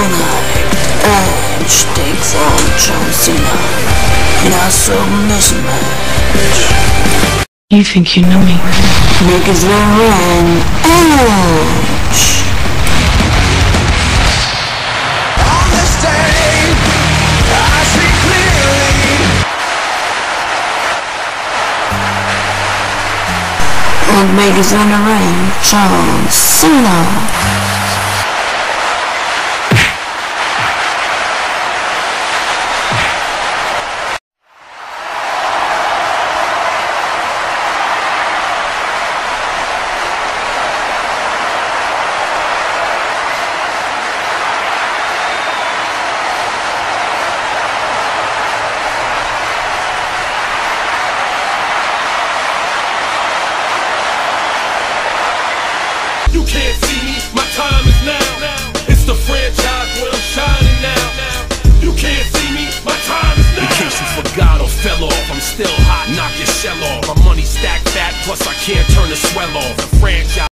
Tonight, Edge takes on John Cena in a submission match. You think you know me? Edge. On the see clearly. And ring, John Cena. Can't see me, my time is now. It's the franchise where I'm shining now. You can't see me, my time is now. In case you forgot or fell off, I'm still hot, knock your shell off. My money stacked fat, plus I can't turn the swell off. The franchise.